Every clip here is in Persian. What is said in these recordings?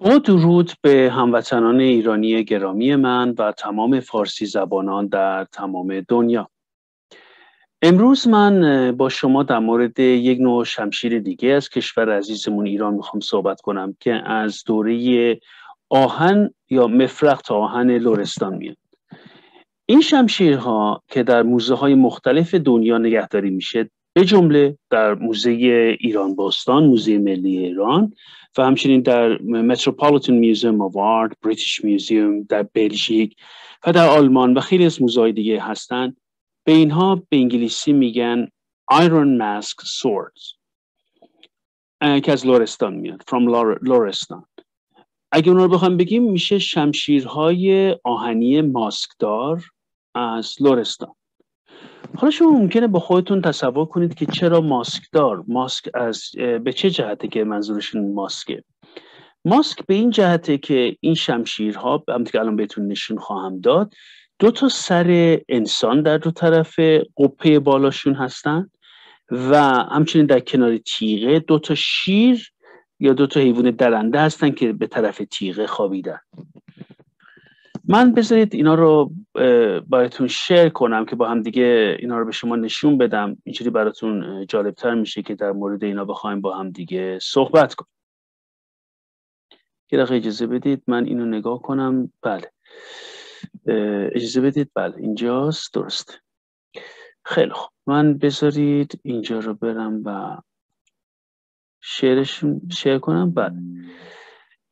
با درود به هموطنان ایرانی گرامی من و تمام فارسی زبانان در تمام دنیا. امروز من با شما در مورد یک نوع شمشیر دیگه از کشور عزیزمون ایران می‌خوام صحبت کنم که از دوره آهن یا مفرق تا آهن لورستان میاد. این شمشیرها که در موزه های مختلف دنیا نگهداری میشه به جمله در موزه ایران باستان موزه ملی ایران و همچنین در Metropolitan Museum of Art British Museum در بلژیک و در آلمان و خیلی از موزه دیگه هستند به اینها به انگلیسی میگن Iron Mask Swords که از لورستان میاد from لورستان اگه اون رو بخوام بگیم میشه شمشیرهای آهنی ماسکدار از لورستان. حالا شما ممکنه با خودتون تصور کنید که چرا ماسک دار ماسک از به چه جهته که منظورشون ماسکه؟ ماسک به این جهته که این شمشیرها همونطور که الان بهتون نشون خواهم داد دو تا سر انسان در دو طرف قپه بالاشون هستن و همچنین در کنار تیغه دو تا شیر یا دو تا حیوان درنده هستن که به طرف تیغه خوابیدن. من بذارید اینا رو براتون شیر کنم که با هم دیگه اینا رو به شما نشون بدم. اینجوری براتون جالبتر میشه که در مورد اینا بخوایم با هم دیگه صحبت کنیم. یه اجازه بدید من اینو نگاه کنم. بله. اجازه بدید. بله اینجاست. درست. خیلی خوب. من بذارید اینجا رو برم و شیرش شیر کنم. بله.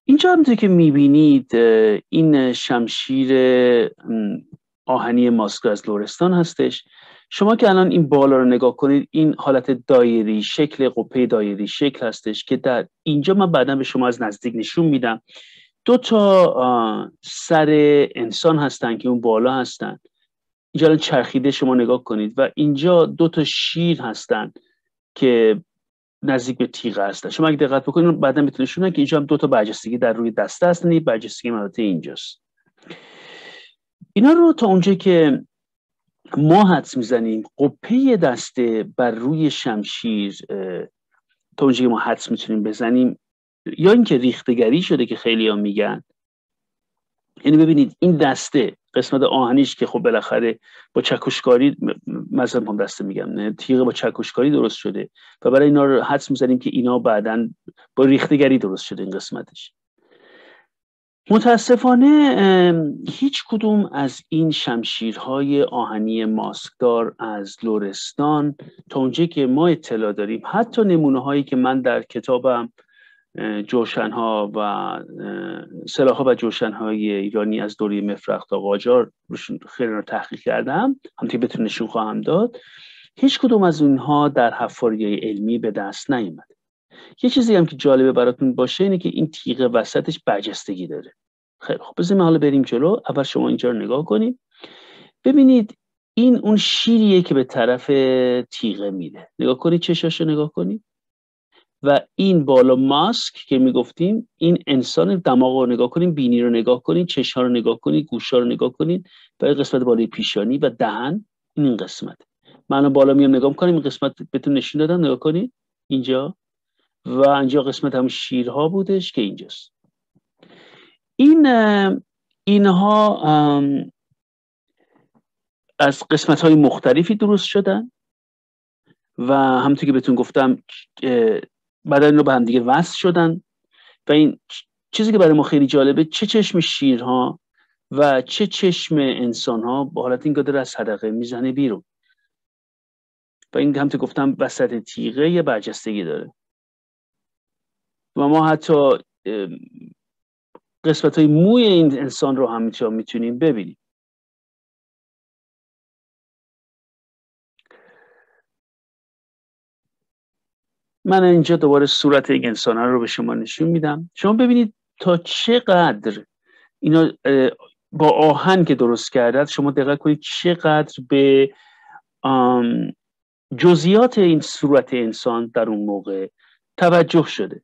اینجا همونطور که می‌بینید این شمشیر آهنی ماسکو از لورستان هستش. شما که الان این بالا رو نگاه کنید این حالت دایری شکل قپه دایری شکل هستش که در اینجا من بعدا به شما از نزدیک نشون میدم. دو تا سر انسان هستن که اون بالا هستن. اینجا الان چرخیده شما نگاه کنید و اینجا دو تا شیر هستن که نزدیک به تیغ هستن. شما اگه دقت بکنید بعدا می‌تونید که اینجا هم دو تا برجستگی در روی دسته هستن این برجستگی مراتب اینجاست. اینا رو تا اونجا که ما حدس می‌زنیم قپه دسته بر روی شمشیر تا اونجا که ما حدس می‌تونیم بزنیم یا اینکه ریختگری شده که خیلی ها میگن یعنی ببینید این دسته قسمت آهنیش که خب بالاخره با چکشکاری مثلا هم دسته میگم تیغ با چکشکاری درست شده و برای اینا رو حدس می‌زنیم که اینا بعدا با ریختگری درست شده این قسمتش. متاسفانه هیچ کدوم از این شمشیرهای آهنی ماسکدار از لورستان تا اونجا که ما اطلاع داریم حتی نمونه هایی که من در کتابم جوشن ها و سلاح ها و جوشن های ایرانی از دوره مفرق تا قاجار خیلی رو تحقیق کردم. همطور بتون نشون خواهم داد. هیچ کدوم از اونها در حفاریه علمی به دست نیومد یه چیزی هم که جالبه براتون باشه اینه که این تیغ وسطش برجستگی داره. خیلی خب بذاریم حالا بریم جلو. اول شما اینجا رو نگاه کنیم. ببینید این اون شیریه که به طرف تیغه میده نگاه کنید چشاشو نگاه کنید. و این بالا ماسک که می‌گفتیم این انسان دماغ رو نگاه کنیم بینی رو نگاه کنید چشم رو نگاه کنید گوش رو نگاه کنید و قسمت بالای پیشانی و دهن این قسمت. من بالا میام نگاه کنیم این قسمت بهتون نشون دادم نگاه کنید اینجا. و اینجا قسمت هم شیرها بودش که اینجاست. این اینها از قسمت های مختلفی درست شدن. و همونطور که بهتون گفتم بعد این رو به هم دیگه وصل شدن. و این چیزی که برای ما خیلی جالبه چه چشم شیرها و چه چشم انسان ها با حالت این داره از صدقه می‌زنه بیرون. و این هم گفتم وسط تیغه یه برجستگی داره. و ما حتی قسمت های موی این انسان رو هم می‌تونیم ببینیم. من اینجا دوباره صورت این انسان رو به شما نشون میدم. شما ببینید تا چقدر اینا با آهن که درست کرده شما دقت کنید چقدر به جزئیات این صورت انسان در اون موقع توجه شده.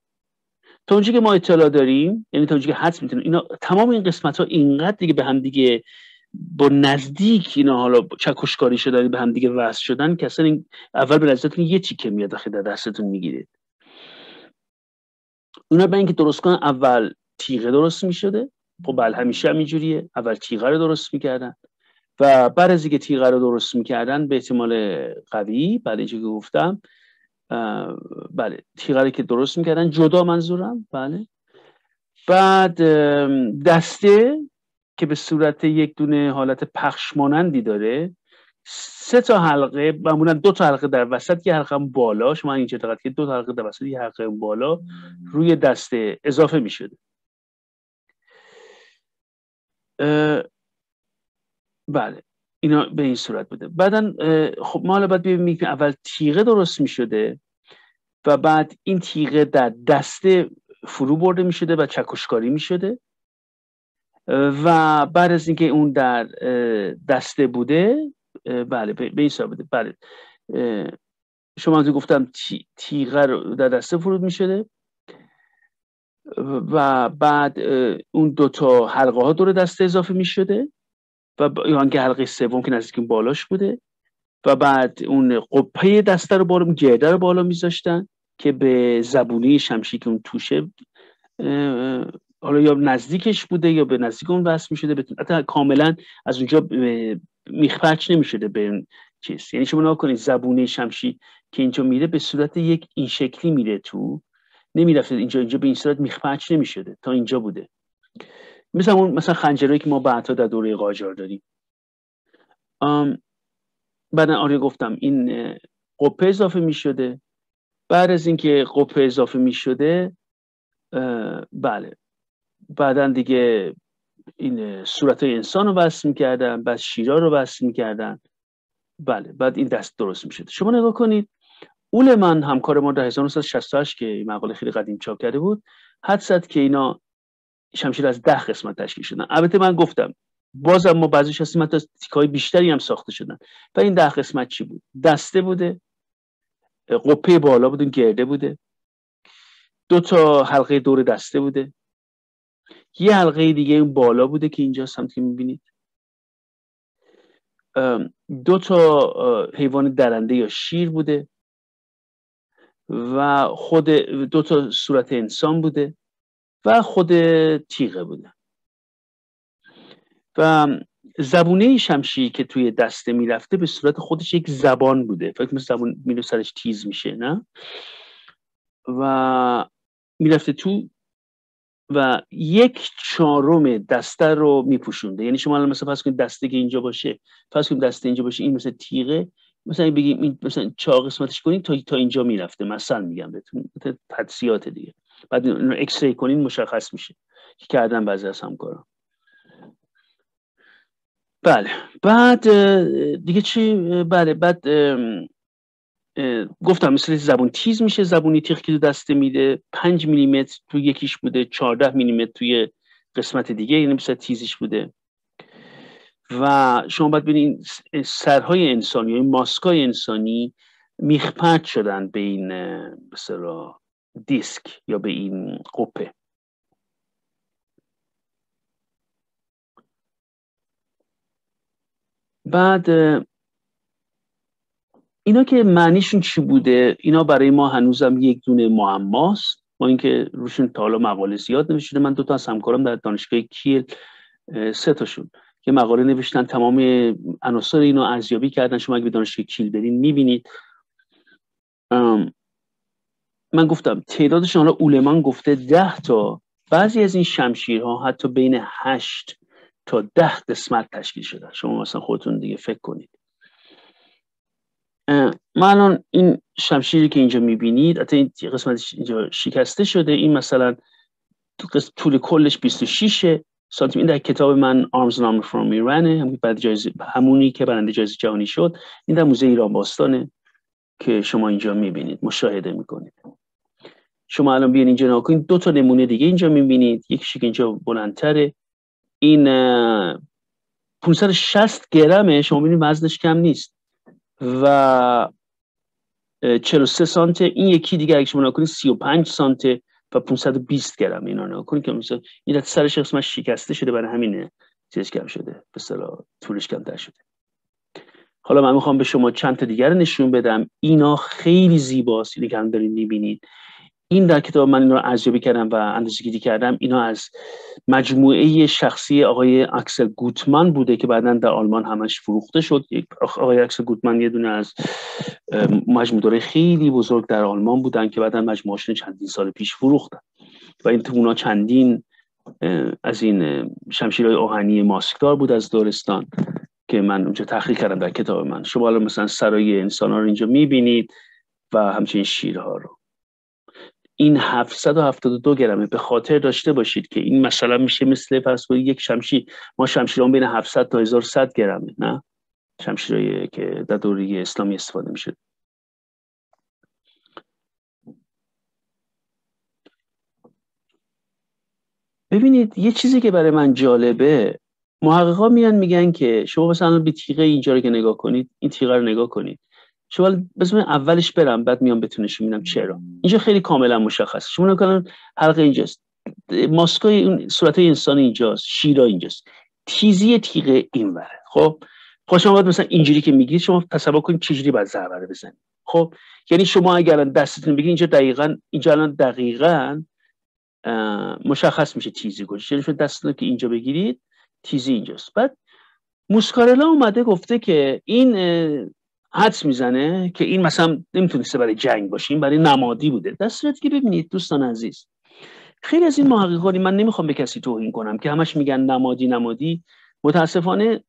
تا اونجا که ما اطلاع داریم یعنی تا اونجا که حدس می‌تونیم اینا تمام این قسمت ها اینقدر دیگه به هم دیگه با نزدیک اینا حالا چکشکاری شدن به هم دیگه وصل شدن که اصلا این اول به نظرتون یه چیکه میاد در دستتون می‌گیرید اونا به اینکه درست کنن اول تیغه درست می شده خب بله همیشه هم اینجوریه. اول تیغه رو درست می‌کردن. و بعد از اینکه تیغه رو درست می‌کردن به احتمال قوی بعد اینجا که گفتم بله تیغه رو که درست می‌کردن جدا منظورم بله. بعد دسته که به صورت یک دونه حالت پخش مانندی داره سه تا حلقه معمولا دو تا حلقه در وسط یه حلقه بالا. شما اینجا دقت که دو تا حلقه در وسط یه حلقه بالا روی دسته اضافه می شده بله اینا به این صورت بوده. بعدا خب ما حالا باید ببینیم اول تیغه درست می شده و بعد این تیغه در دسته فرو برده می شده و چکشکاری می شده و بعد از اینکه اون در دسته بوده بله به این بوده. بله شما از گفتم تیغه رو در دسته فرود می شده و بعد اون دوتا حلقه ها دور دسته اضافه می شده و یا که حلقه سوم که نزدیک بالاش بوده. و بعد اون قپه دسته رو بالا گرده رو بالا میذاشتن که به زبونی شمشی که اون توشه حالا یا نزدیکش بوده یا به نزدیک اون وصل می‌شده بتون حتی کاملا از اونجا میخپچ نمی‌شده به اون چیز. یعنی شما نگاه کنید زبونه شمشی که اینجا میره به صورت یک این شکلی میره تو نمی‌رفته اینجا اینجا به این صورت میخپچ نمی‌شده تا اینجا بوده. مثل اون مثلا خنجرهایی که ما بعدها در دوره قاجار داریم. بعد آره گفتم این قپه اضافه می شده بعد از اینکه قپه اضافه می شده بله. بعدا دیگه این صورت انسان رو بس می‌کردن بعد شیرا رو بس می‌کردن. بله بعد این دست درست می‌شد. شما نگاه کنید من همکار ما در 1968 که این مقاله خیلی قدیم چاپ کرده بود حد زد که اینا شمشیر از ده قسمت تشکیل شدن. البته من گفتم بازم ما بعضیش هستیم حتی تیکای بیشتری هم ساخته شدن. و این ده قسمت چی بود؟ دسته بوده قپه بالا بود گرده بوده. دو تا حلقه دور دسته بوده. یه حلقه دیگه اون بالا بوده که اینجا سمتی می‌بینید. دو تا حیوان درنده یا شیر بوده و خود دو تا صورت انسان بوده و خود تیغه بوده. و زبونه شمشی که توی دسته می‌رفته به صورت خودش یک زبان بوده. فکر مثل زبون میره سرش تیز میشه نه؟ و می‌رفته تو و یک چهارم دسته رو میپوشونده. یعنی شما الان مثلا فرض کنید دسته که اینجا باشه فرض کنید دسته اینجا باشه این مثل تیغه. مثلا بگیم این مثلا چهار قسمتش کنید تا تا اینجا می‌رفته. مثلا میگم بهتون. تدسیات دیگه. بعد اکس ری کنین مشخص میشه که کردن بعضی از همکارا. بله. بعد دیگه چی؟ بله. بعد گفتم مثل زبون تیز میشه زبونی تیغ که دسته میده 5 میلیمتر تو یکیش بوده 14 میلیمتر توی قسمت دیگه یعنی مثل تیزیش بوده. و شما باید ببینید سرهای انسانی یا ماسکای انسانی میخپرد شدن به این بسرا دیسک یا به این قپه بعد اینا که معنیشون چی بوده؟ اینا برای ما هنوزم یک دونه معماست. ما اینکه روشون تا حالا مقاله زیاد نوشته من دو تا از همکارم در دانشگاه کیل سه تاشون که مقاله نوشتن تمام عناصر اینو ارزیابی کردن. شما اگه به دانشگاه کیل برین می‌بینید. من گفتم تعدادشون حالا اولمان گفته ده تا. بعضی از این شمشیرها حتی بین هشت تا ده قسمت تشکیل شده. شما مثلا خودتون دیگه فکر کنید. ما الان این شمشیری که اینجا می‌بینید حتی این قسمتش اینجا شکسته شده این مثلا طول کلش 26 سانتی این در کتاب من Arms and Armor from بعد جایزه همونی که برنده جایزه جهانی شد این در موزه ایران باستانه که شما اینجا می‌بینید مشاهده می‌کنید. شما الان بیان اینجا نکنید دو تا نمونه دیگه اینجا می‌بینید یکیش که اینجا بلندتره. این 560 گرمه شما می‌بینید وزنش کم نیست. و 43 سانته. این یکی دیگه اگه شما نکنید 35 سانته و 520 گرم اینا نکنید که مثلا این سرش قسمش شکسته شده برای همینه چیز کم شده. به اصطلاح طولش کمتر شده. حالا من می‌خوام به شما چند تا دیگر نشون بدم. اینا خیلی زیباست. اینی که هم دارید می‌بینید این در کتاب من این رو ارزیابی کردم و اندازه‌گیری کردم. اینا از مجموعه شخصی آقای اکسل گوتمن بوده که بعدا در آلمان همش فروخته شد. آقای اکسل گوتمن یه دونه از مجموعه خیلی بزرگ در آلمان بودن که بعدا مجموعهشون چندین سال پیش فروختن. و این اونا چندین از این شمشیرهای آهنی ماسکدار بود از دورستان که من اونجا تحقیق کردم در کتاب من. شما الان مثلا سرای انسان رو اینجا می‌بینید و همچنین شیرها رو. این 772 گرمه به خاطر داشته باشید که این مثلا میشه مثل فرض یک شمشیر. ما شمشیران بین 700 تا 1100 گرمه نه؟ شمشیرایی که در دوره اسلامی استفاده میشه. ببینید یه چیزی که برای من جالبه محققا میان میگن که شما مثلا به تیغه اینجا رو که نگاه کنید این تیغه رو نگاه کنید. شما بس اولش برم بعد میام بتونش می‌بینم چرا. اینجا خیلی کاملا مشخص. شما نکنن حلقه اینجاست. ماسکای اون صورت انسان اینجاست شیرا اینجاست. تیزی تیغه اینوره. خب؟ خب شما باید مثلا اینجوری که میگید شما تصور کنید چجوری باید ضربه بزنید خب؟ یعنی شما اگر دستتون بگید اینجا دقیقا اینجا الان دقیقا مشخص میشه تیزی کجاست. یعنی شما دستتون که اینجا بگیرید تیزی اینجاست. بعد موسکارلا اومده گفته که این حدس می‌زنه که این مثلا نمی‌تونسته برای جنگ باشه این برای نمادی بوده. در صورتی که ببینید دوستان عزیز. خیلی از این محققانی من نمی‌خوام به کسی توهین کنم که همش میگن نمادی نمادی. متاسفانه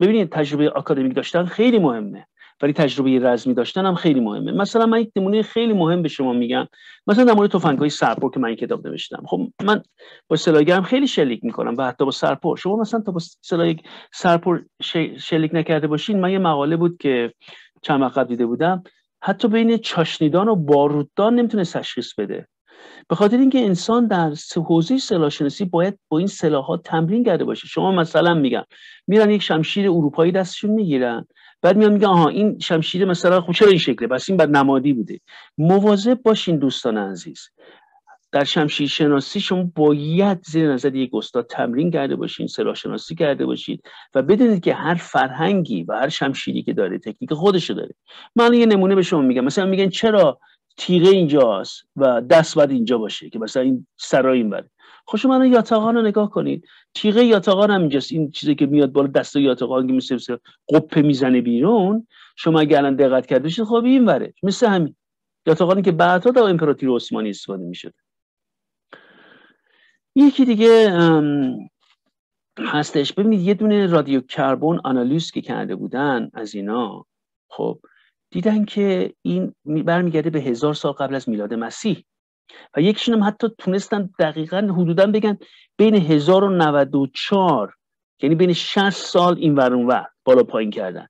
ببینید تجربه آکادمیک داشتن خیلی مهمه. ولی تجربه رزمی داشتن هم خیلی مهمه. مثلا من یک نمونه خیلی مهم به شما میگم. مثلا در مورد تفنگ های سرپر که من این کتاب نوشتم. خب من با سلاح خیلی شلیک می‌کنم و حتی با سرپر شما مثلا تا با سلاح سرپر شلیک نکرده باشین. من یه مقاله بود که چند وقت دیده بودم. حتی بین چاشنیدان و باروددان نمی‌تونه تشخیص بده. به خاطر اینکه انسان در حوزه سلاحشناسی باید با این سلاحات تمرین کرده باشه. شما مثلا میگم میرن یک شمشیر اروپایی دستشون می‌گیرن. بعد میان میگن آها این شمشیر مثلا خب چرا این شکله؟ بس این بعد نمادی بوده. مواظب باشین دوستان عزیز. در شمشیر شناسی شما باید زیر نظر یک استاد تمرین کرده باشین سلاح شناسی کرده باشید و بدونید که هر فرهنگی و هر شمشیری که داره تکنیک خودشو داره. من یه نمونه به شما میگم. مثلا میگن چرا تیغه اینجاست و دست باید اینجا باشه که مثلا این سرای این بره. خب شما یاتاقان رو نگاه کنید. تیغه یاتاقان هم اینجاست. این چیزی که میاد بالا دست یاتاقان که مثل قپه می‌زنه بیرون. شما اگر الان دقت کرده باشید خب این وره مثل همین. یاتاقانی که بعدها در امپراتوری عثمانی استفاده می‌شده یکی دیگه هستش. ببینید یه دونه رادیو کربن آنالیز که کرده بودن از اینا. خب دیدن که این برمیگرده به هزار سال قبل از میلاد مسیح. و یکیشون هم حتی تونستن دقیقا حدودا بگن بین 1094 یعنی بین 60 سال این ور بالا پایین کردن.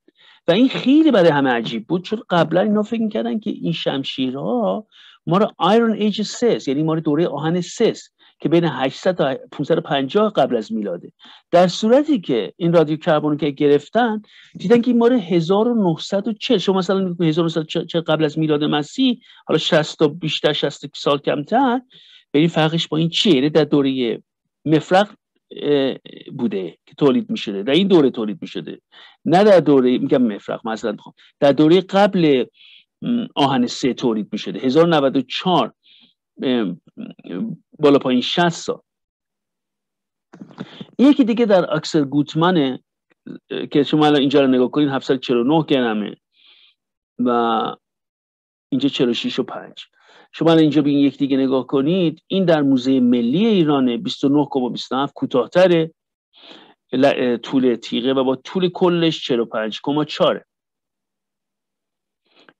و این خیلی برای همه عجیب بود چون قبلا اینا فکر می‌کردن که این شمشیرها ما رو آیرون ایج سس یعنی ما رو دوره آهن سس که بین 800 تا 550 قبل از میلاده. در صورتی که این رادیو کربن که گرفتن دیدن که این ماره 1940 شما مثلا 1940 قبل از میلاد مسیح حالا 60 تا بیشتر 60 سال کمتر. این فرقش با این چیه؟ یعنی در دوره مفرق بوده که تولید می شده در این دوره تولید می شده نه در دوره میگم مفرق مثلا در دوره قبل آهن سه تولید می شده 1094 بالا پایین 60 سال. یکی دیگه در اکسل گوتمنه که شما الان اینجا رو نگاه کنید 749 گرمه و اینجا 46 و 5 شما الان اینجا به این یک دیگه نگاه کنید این در موزه ملی ایرانه 29.27 کوتاهتره طول تیغه و با طول کلش 45.4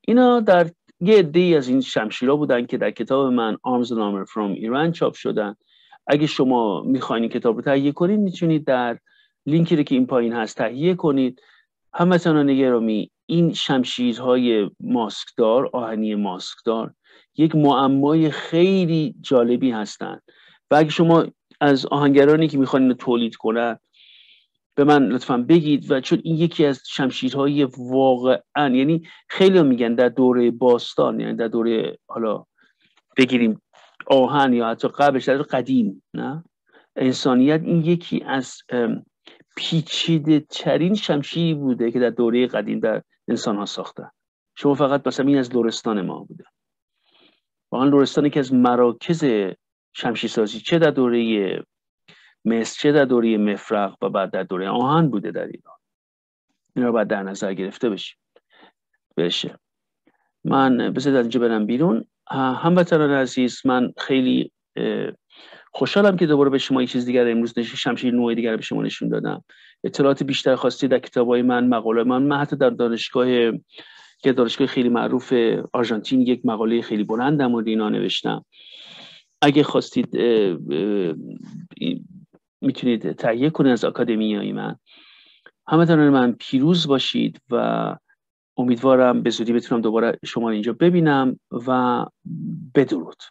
اینا در یه عده از این شمشیرها بودن که در کتاب من Arms and Armor from Iran چاپ شدن. اگه شما می‌خواین این کتاب رو تهیه کنید می‌تونید در لینکی رو که این پایین هست تهیه کنید. هموطنان گرامی این شمشیرهای ماسکدار آهنی ماسکدار یک معمای خیلی جالبی هستند و اگه شما از آهنگرانی که می‌خوان تولید کنن به من لطفا بگید و چون این یکی از شمشیرهای واقعا یعنی خیلی میگن در دوره باستان یعنی در دوره حالا بگیریم آهن یا حتی قبلش در قدیم نه؟ انسانیت این یکی از پیچیده ترین شمشیری بوده که در دوره قدیم در انسان ها ساخته. شما فقط مثلا این از دورستان ما بوده. واقعا لورستان که از مراکز شمشیر سازی چه در دوره مصر چه در دوره مفرق و بعد در دوره آهن بوده در ایران. این رو باید در نظر گرفته بشه بشه. من بذارید اینجا برم بیرون. هموطنان عزیز من خیلی خوشحالم که دوباره به شما یه چیز دیگر امروز نشون شمشیر نوع دیگر به شما نشون دادم. اطلاعات بیشتر خواستی در کتاب های من مقاله من. من حتی در دانشگاه که دانشگاه خیلی معروف آرژانتین یک مقاله خیلی بلند در مورد اینا نوشتم. اگه خواستید می‌تونید تهیه کنید از آکادمیای من. همه من پیروز باشید و امیدوارم به زودی بتونم دوباره شما اینجا ببینم و بدرود.